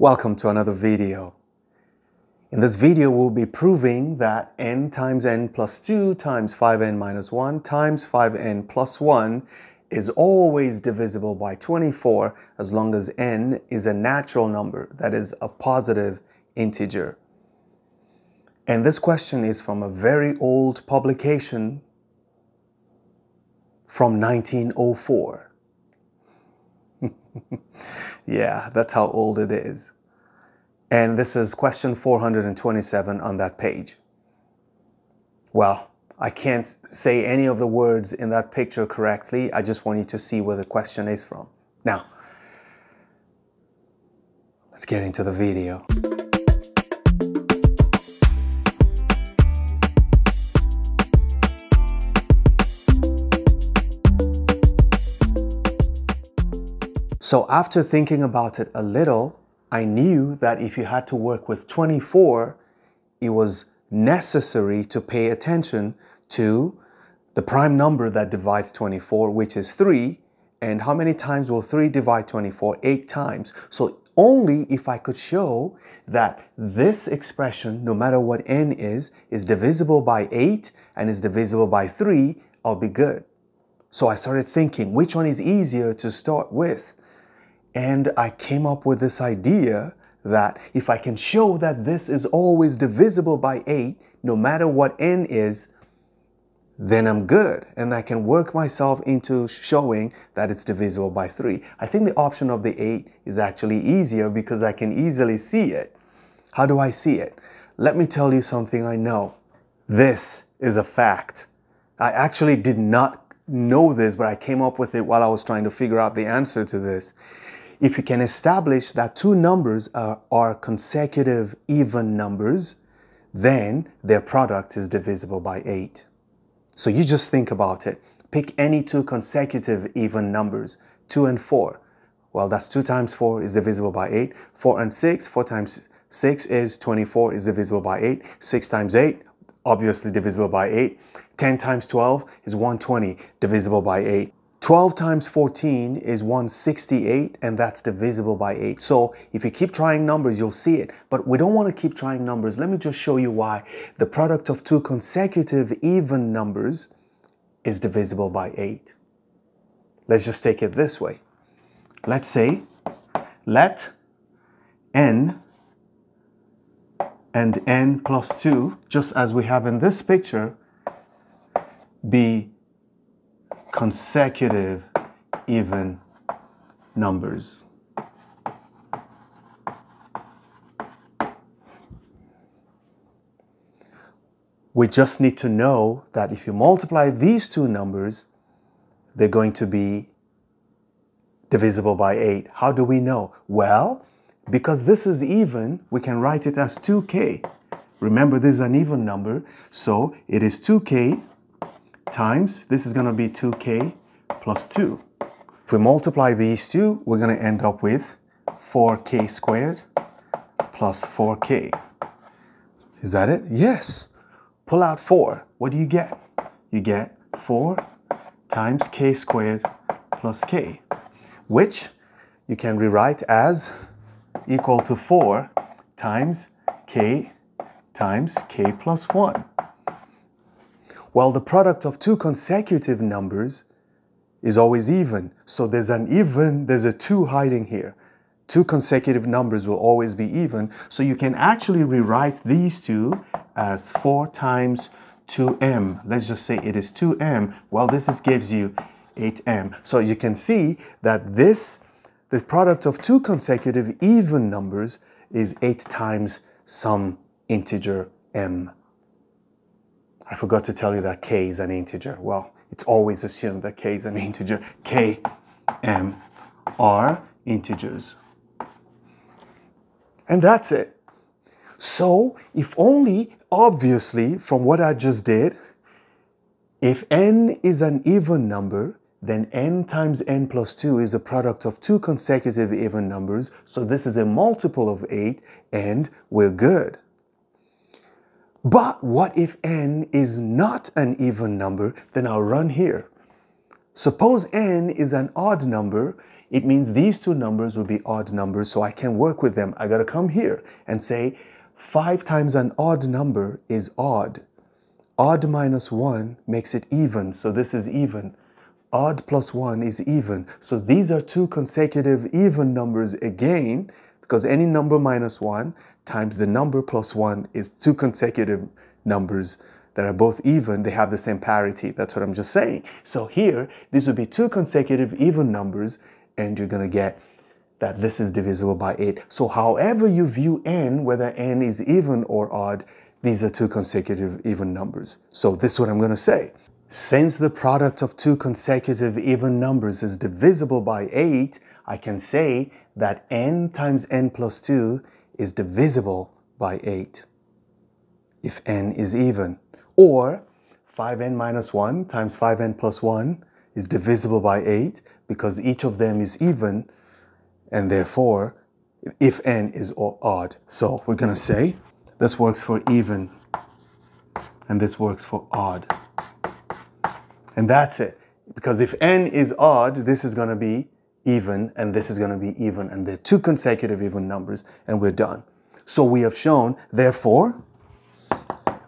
Welcome to another video. In this video, we'll be proving that n times n plus 2 times 5n minus 1 times 5n plus 1 is always divisible by 24 as long as n is a natural number, that is a positive integer. And this question is from a very old publication from 1904. Yeah, that's how old it is. And this is question 427 on that page. Well, I can't say any of the words in that picture correctly. I just want you to see where the question is from. Now, let's get into the video. So after thinking about it a little, I knew that if you had to work with 24, it was necessary to pay attention to the prime number that divides 24, which is 3. And how many times will 3 divide 24? 8 times. So only if I could show that this expression, no matter what n is, is divisible by 8 and is divisible by 3, I'll be good. So I started thinking, which one is easier to start with? And I came up with this idea that if I can show that this is always divisible by 8, no matter what n is, then I'm good. And I can work myself into showing that it's divisible by 3. I think the option of the 8 is actually easier because I can easily see it. How do I see it? Let me tell you something I know. This is a fact. I actually did not know this, but I came up with it while I was trying to figure out the answer to this. If you can establish that two numbers are, are consecutive even numbers, then their product is divisible by 8. So you just think about it. Pick any two consecutive even numbers, 2 and 4. Well, that's 2 times 4 is divisible by 8. 4 and 6, 4 times 6 is 24 is divisible by 8. 6 times 8, obviously divisible by 8. 10 times 12 is 120, divisible by 8. 12 times 14 is 168 and that's divisible by 8. So if you keep trying numbers, you'll see it. But we don't want to keep trying numbers. Let me just show you why. The product of two consecutive even numbers is divisible by 8. Let's just take it this way. Let's say, let n and n plus 2, just as we have in this picture, be consecutive even numbers. We just need to know that if you multiply these two numbers, they're going to be divisible by 8. How do we know? Well, because this is even, we can write it as 2k. Remember, this is an even number, so it is 2k times, this is going to be 2k plus 2. If we multiply these two, we're going to end up with 4k squared plus 4k. Is that it? Yes. Pull out 4. What do you get? You get 4 times k squared plus k, which you can rewrite as equal to 4 times k times k plus 1. Well, the product of two consecutive numbers is always even. So there's an even, there's a 2 hiding here. Two consecutive numbers will always be even. So you can actually rewrite these two as 4 times 2m. Let's just say it is 2m. Well, this is, gives you 8m. So you can see that this, the product of two consecutive even numbers is 8 times some integer m. I forgot to tell you that k is an integer. Well, it's always assumed that k is an integer. k, m are integers. And that's it. So, if only, obviously, from what I just did, if n is an even number, then n times n plus 2 is a product of two consecutive even numbers. So this is a multiple of 8, and we're good. But what if n is not an even number? Then I'll run here. Suppose n is an odd number. it means these two numbers will be odd numbers, so I can work with them. I gotta come here and say 5 times an odd number is odd. Odd minus 1 makes it even, so this is even. Odd plus 1 is even. So these are two consecutive even numbers again, because any number minus 1 times the number plus 1 is two consecutive numbers that are both even, they have the same parity. That's what I'm just saying. So here, these would be two consecutive even numbers, and you're to get that this is divisible by 8. So however you view n, whether n is even or odd, these are two consecutive even numbers. So this is what I'm to say. Since the product of two consecutive even numbers is divisible by 8, I can say that n times n plus 2 is divisible by 8 if n is even. Or 5n minus 1 times 5n plus 1 is divisible by 8 because each of them is even and therefore if n is odd. So we're going to say this works for even and this works for odd. And that's it. Because if n is odd, this is going to be even and this is going to be even and they're two consecutive even numbers and we're done. So we have shown, therefore,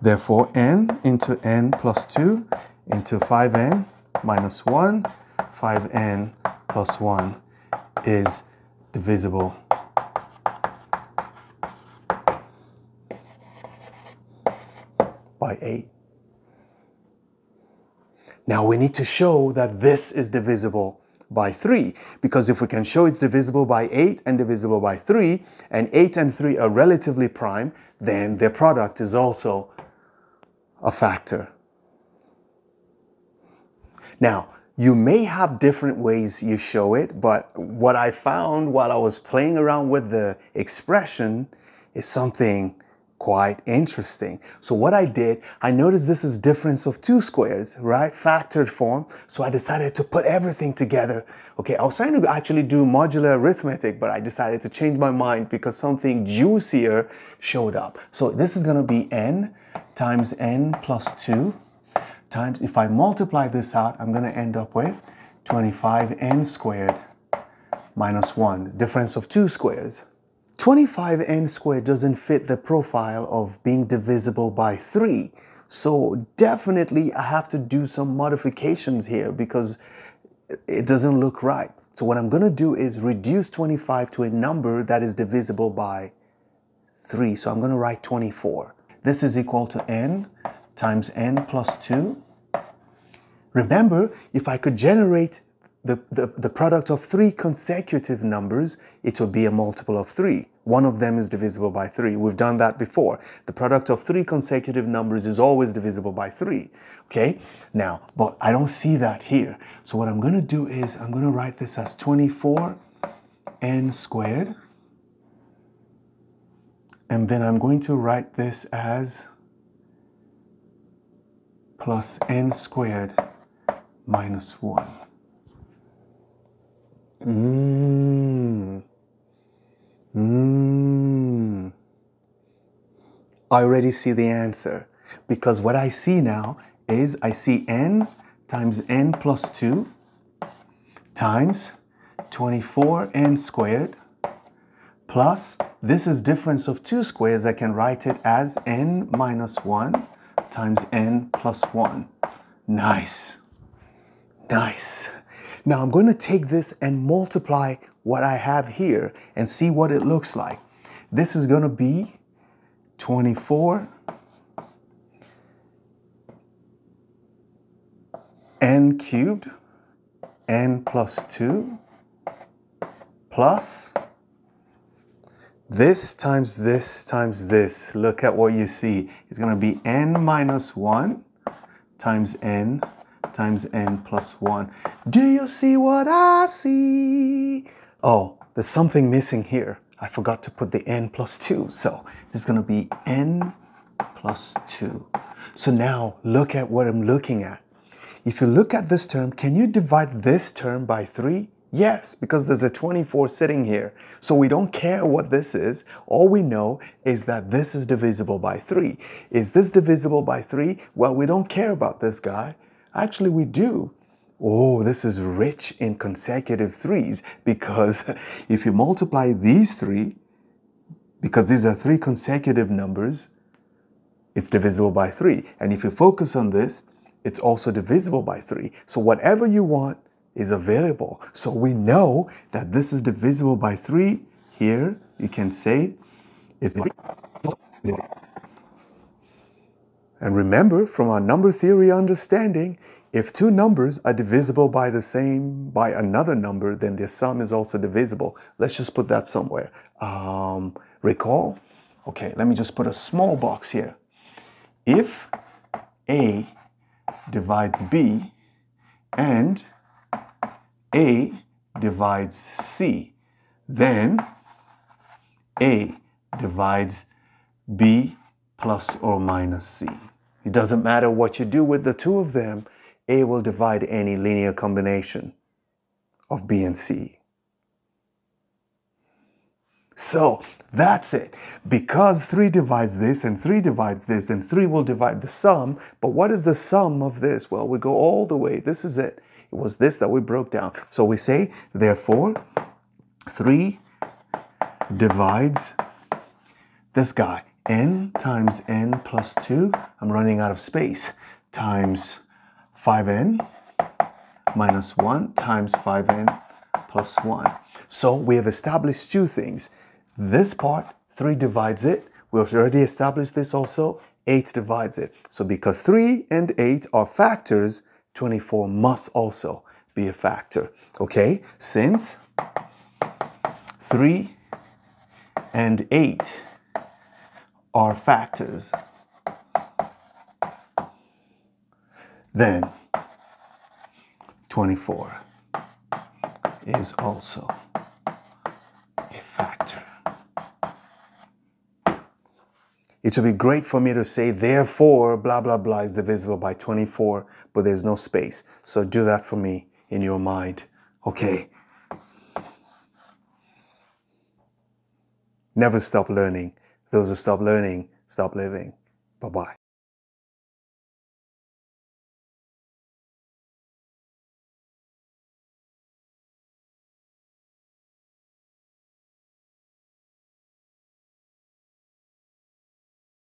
Therefore, n into n plus 2 into 5n minus 1, 5n plus 1 is divisible by 8. Now we need to show that this is divisible by 3 because if we can show it's divisible by 8 and divisible by 3 and 8 and 3 are relatively prime then their product is also a factor. Now, you may have different ways you show it, but what I found while I was playing around with the expression is something quite interesting. So what I did, I noticed this is difference of two squares, right? Factored form. So I decided to put everything together. Okay, I was trying to actually do modular arithmetic, but I decided to change my mind because something juicier showed up. So this is gonna be n times n plus 2 times, if I multiply this out, I'm going to end up with 25n squared minus 1, difference of two squares. 25n squared doesn't fit the profile of being divisible by 3. So definitely I have to do some modifications here because it doesn't look right. So what I'm going to do is reduce 25 to a number that is divisible by 3. So I'm going to write 24. This is equal to n times n plus 2. Remember, if I could generate the, the, the, product of three consecutive numbers, it will be a multiple of 3. One of them is divisible by 3. We've done that before. The product of three consecutive numbers is always divisible by 3. Okay? Now, but I don't see that here. So what I'm going to do is I'm going to write this as 24 n squared and then I'm going to write this as plus n squared minus 1. Mmm. Mmm. I already see the answer because what I see now is I see n times n plus 2 times 24n squared plus this is difference of two squares. I can write it as n minus 1 times n plus 1. Nice. Nice. Now I'm going to take this and multiply what I have here and see what it looks like. This is going to be 24 n cubed n plus 2 plus this times this times this, look at what you see. It's going to be n minus 1 times n times n plus 1. Do you see what I see? Oh, there's something missing here. I forgot to put the n plus 2. So it's going to be n plus 2. So now look at what I'm looking at. If you look at this term, can you divide this term by 3? Yes, because there's a 24 sitting here. So we don't care what this is. All we know is that this is divisible by 3. Is this divisible by 3? Well, we don't care about this guy. Actually, we do. oh, this is rich in consecutive threes because if you multiply these three, because these are three consecutive numbers, it's divisible by three. And if you focus on this, it's also divisible by three. So whatever you want is available. So we know that this is divisible by three. Here, you can say if and remember from our number theory understanding, if two numbers are divisible by the same, by another number, then their sum is also divisible. Let's just put that somewhere. Um, recall? Okay, let me just put a small box here. If A divides B and A divides C, then A divides B plus or minus C. It doesn't matter what you do with the two of them, A will divide any linear combination of B and C. So that's it. Because 3 divides this and 3 divides this and 3 will divide the sum. But what is the sum of this? Well, we go all the way. This is it. It was this that we broke down. So we say, therefore, 3 divides this guy n times n plus 2, I'm running out of space, times 5n minus 1 times 5n plus 1. So we have established two things. This part, 3 divides it. We've already established this also. 8 divides it. So because 3 and 8 are factors, 24 must also be a factor. Okay, since 3 and 8 are factors, then 24 is also a factor. It would be great for me to say, therefore, blah, blah, blah is divisible by 24, but there's no space. So do that for me in your mind. Okay. Never stop learning. Those who stop learning, stop living. Bye bye.